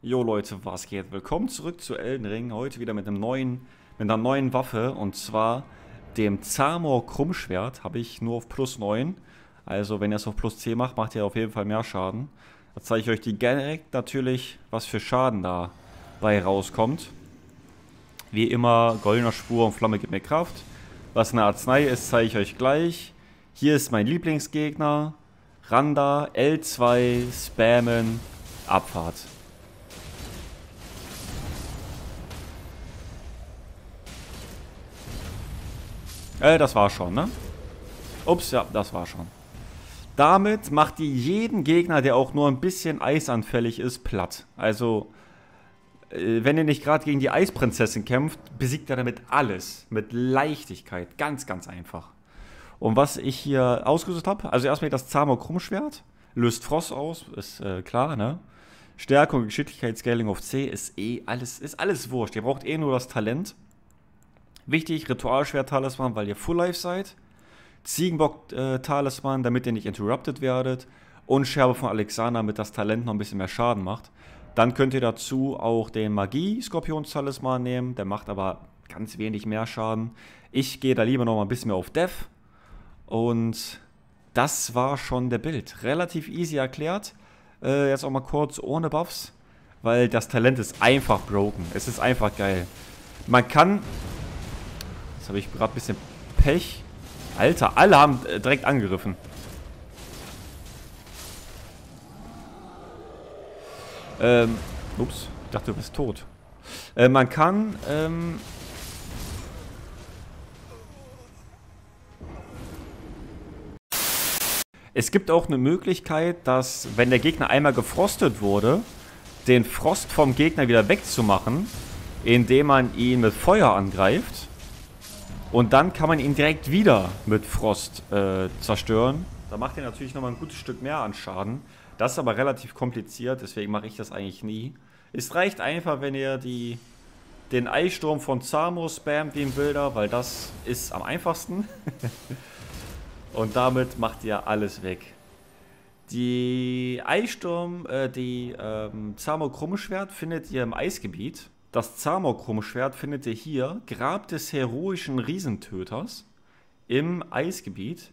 Jo Leute, was geht? Willkommen zurück zu Elden Ring. Heute wieder mit einem neuen, mit einer neuen Waffe und zwar dem Zamor Krummschwert. Habe ich nur auf plus 9. Also wenn ihr es auf plus 10 macht, macht ihr auf jeden Fall mehr Schaden. Da zeige ich euch die direkt natürlich, was für Schaden dabei rauskommt. Wie immer, goldener Spur und Flamme gibt mir Kraft. Was eine Arznei ist, zeige ich euch gleich. Hier ist mein Lieblingsgegner. Randa, L2, Spammen, Abfahrt. Äh, das war schon, ne? Ups, ja, das war schon. Damit macht die jeden Gegner, der auch nur ein bisschen eisanfällig ist, platt. Also, äh, wenn ihr nicht gerade gegen die Eisprinzessin kämpft, besiegt er damit alles. Mit Leichtigkeit. Ganz, ganz einfach. Und was ich hier ausgesucht habe, also erstmal das Zamor Krummschwert. Löst Frost aus, ist äh, klar, ne? Stärkung, Geschicklichkeit, Scaling auf C ist eh alles, ist alles wurscht. Ihr braucht eh nur das Talent. Wichtig, Ritualschwert-Talisman, weil ihr Full Life seid. Ziegenbock-Talisman, damit ihr nicht interrupted werdet. Und Scherbe von Alexander, damit das Talent noch ein bisschen mehr Schaden macht. Dann könnt ihr dazu auch den Magie-Skorpions-Talisman nehmen. Der macht aber ganz wenig mehr Schaden. Ich gehe da lieber noch mal ein bisschen mehr auf Death. Und das war schon der Bild. Relativ easy erklärt. Äh, jetzt auch mal kurz ohne Buffs. Weil das Talent ist einfach broken. Es ist einfach geil. Man kann habe ich gerade ein bisschen Pech. Alter, alle haben äh, direkt angegriffen. Ähm, ups, ich dachte, du bist tot. Äh, man kann, ähm... Es gibt auch eine Möglichkeit, dass, wenn der Gegner einmal gefrostet wurde, den Frost vom Gegner wieder wegzumachen, indem man ihn mit Feuer angreift. Und dann kann man ihn direkt wieder mit Frost äh, zerstören. Da macht er natürlich nochmal ein gutes Stück mehr an Schaden. Das ist aber relativ kompliziert, deswegen mache ich das eigentlich nie. Es reicht einfach, wenn ihr die, den Eissturm von Zamo spammt wie im Bilder, weil das ist am einfachsten. Und damit macht ihr alles weg. Die Eissturm, äh, die ähm, Zamo Krummschwert findet ihr im Eisgebiet. Das Zamor-Krummschwert findet ihr hier, Grab des heroischen Riesentöters im Eisgebiet.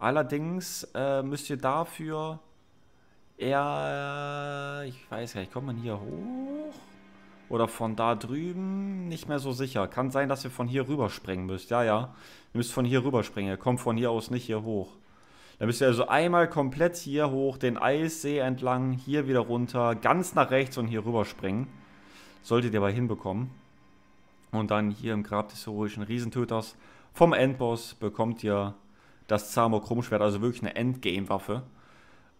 Allerdings äh, müsst ihr dafür eher, ich weiß gar nicht, kommt man hier hoch? Oder von da drüben? Nicht mehr so sicher. Kann sein, dass ihr von hier rüberspringen müsst. Ja, ja. Ihr müsst von hier rüberspringen. Ihr kommt von hier aus nicht hier hoch. Dann müsst ihr also einmal komplett hier hoch, den Eissee entlang, hier wieder runter, ganz nach rechts und hier rüberspringen. Solltet ihr aber hinbekommen. Und dann hier im Grab des heroischen Riesentöters vom Endboss bekommt ihr das Zamor Krummschwert, also wirklich eine Endgame-Waffe.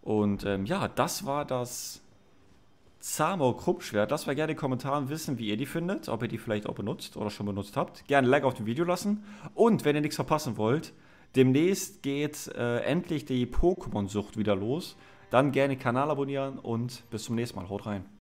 Und ähm, ja, das war das Zamor Krummschwert. Lasst mal gerne in den Kommentaren wissen, wie ihr die findet, ob ihr die vielleicht auch benutzt oder schon benutzt habt. Gerne ein Like auf dem Video lassen. Und wenn ihr nichts verpassen wollt, demnächst geht äh, endlich die Pokémon-Sucht wieder los. Dann gerne Kanal abonnieren und bis zum nächsten Mal. Haut rein.